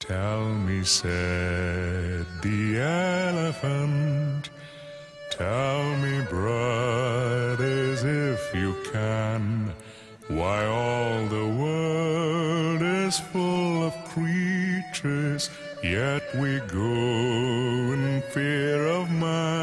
Tell me, said the elephant, tell me, brothers, if you can, why all the world is full of creatures, yet we go in fear of man.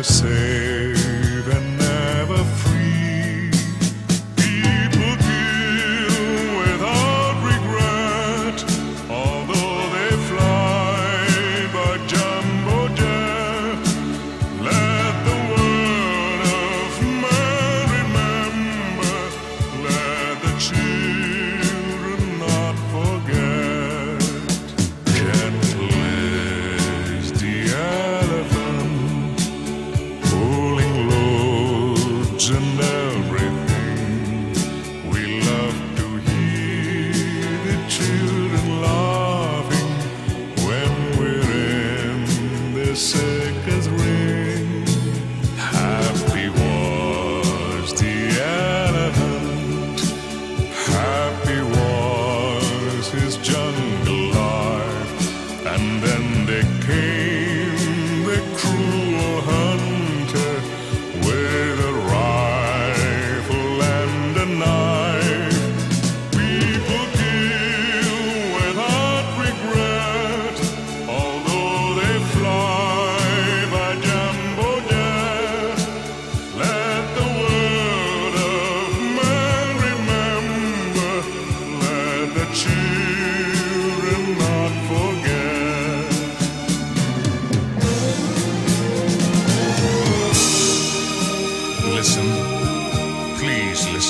Never the circus ring. Happy was the elephant, happy was his jungle life, and then there came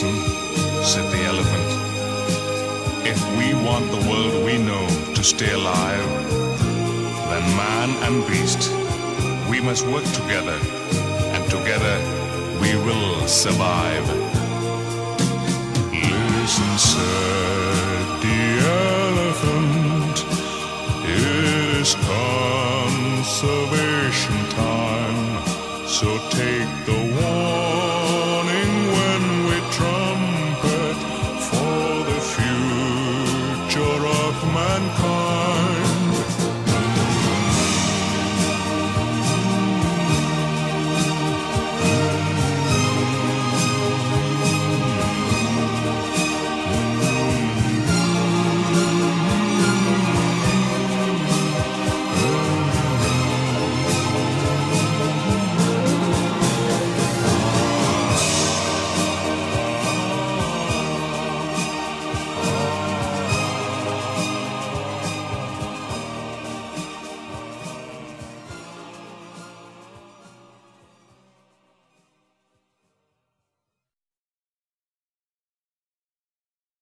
listen, said the elephant. If we want the world we know to stay alive, then man and beast, we must work together, and together we will survive. Listen, said the elephant, it is conservation time, so take the warning trumpet for